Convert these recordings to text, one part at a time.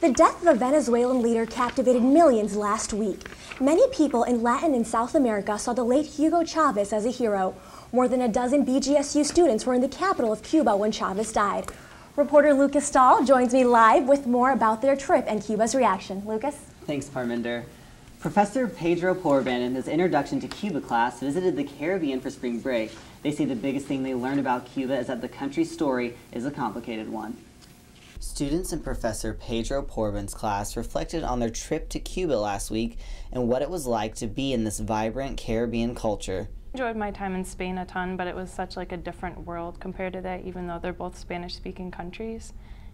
The death of a Venezuelan leader captivated millions last week. Many people in Latin and South America saw the late Hugo Chavez as a hero. More than a dozen BGSU students were in the capital of Cuba when Chavez died. Reporter Lucas Stahl joins me live with more about their trip and Cuba's reaction. Lucas? Thanks, Parminder. Professor Pedro Porben in his introduction to Cuba class visited the Caribbean for spring break. They say the biggest thing they learned about Cuba is that the country's story is a complicated one. Students in Professor Pedro Porben's class reflected on their trip to Cuba last week and what it was like to be in this vibrant Caribbean culture. I enjoyed my time in Spain a ton, but it was such like a different world compared to that, even though they're both Spanish-speaking countries.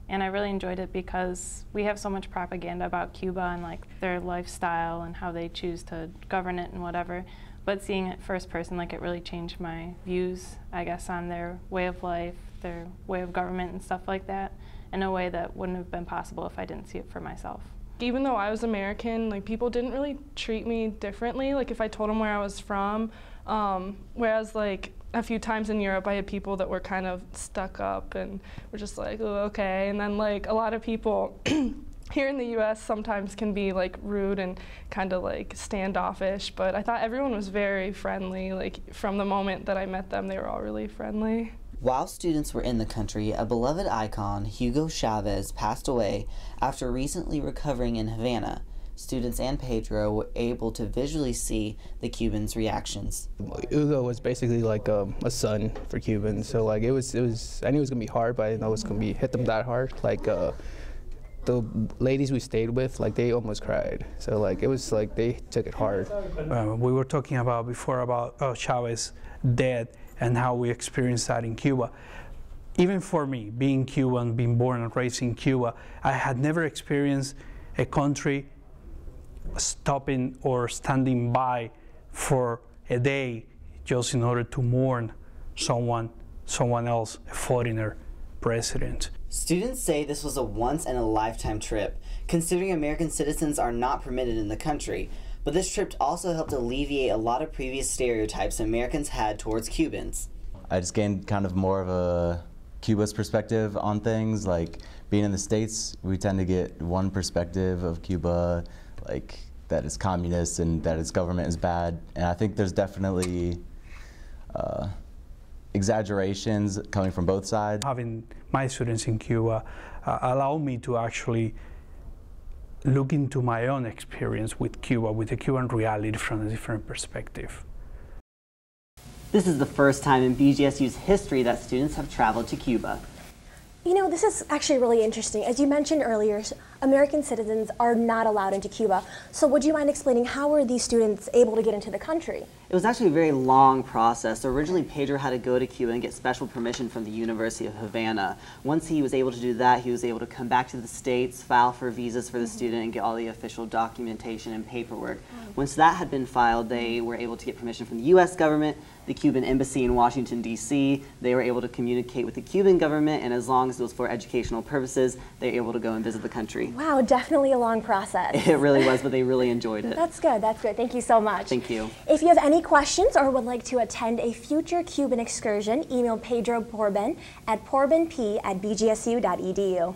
And I really enjoyed it because we have so much propaganda about Cuba and like their lifestyle and how they choose to govern it and whatever. But seeing it first person, like it really changed my views, I guess, on their way of life, their way of government and stuff like that in a way that wouldn't have been possible if I didn't see it for myself. Even though I was American, like people didn't really treat me differently. Like if I told them where I was from, um, whereas like a few times in Europe, I had people that were kind of stuck up and were just like, oh, okay. And then like a lot of people here in the U.S. sometimes can be like rude and kind of like standoffish. But I thought everyone was very friendly. Like from the moment that I met them, they were all really friendly. While students were in the country, a beloved icon, Hugo Chavez, passed away after recently recovering in Havana. Students and Pedro were able to visually see the Cubans' reactions. Hugo was basically like um, a son for Cubans, so like it was, it was. I knew it was gonna be hard, but I didn't know it was gonna be hit them that hard. Like uh, the ladies we stayed with, like they almost cried. So like it was like they took it hard. Uh, we were talking about before about uh, Chavez dead and how we experienced that in Cuba. Even for me, being Cuban, being born and raised in Cuba, I had never experienced a country stopping or standing by for a day just in order to mourn someone, someone else, a foreigner president. Students say this was a once in a lifetime trip, considering American citizens are not permitted in the country. But this trip also helped alleviate a lot of previous stereotypes Americans had towards Cubans. I just gained kind of more of a Cuba's perspective on things. Like being in the States, we tend to get one perspective of Cuba, like that it's communist and that its government is bad. And I think there's definitely uh, exaggerations coming from both sides. Having my students in Cuba uh, allowed me to actually look into my own experience with Cuba, with the Cuban reality from a different perspective. This is the first time in BGSU's history that students have traveled to Cuba. You know, this is actually really interesting. As you mentioned earlier, American citizens are not allowed into Cuba. So would you mind explaining how were these students able to get into the country? It was actually a very long process. So Originally, Pedro had to go to Cuba and get special permission from the University of Havana. Once he was able to do that, he was able to come back to the States, file for visas for the mm-hmm. student, and get all the official documentation and paperwork. Mm. Once that had been filed, they were able to get permission from the U.S. government, the Cuban embassy in Washington, D.C. They were able to communicate with the Cuban government, and as long as it was for educational purposes, they were able to go and visit the country. Wow, definitely a long process. It really was, but they really enjoyed it. That's good, that's good. Thank you so much. Thank you. If you have any questions or would like to attend a future Cuban excursion, email Pedro Porben at porbenp at bgsu.edu.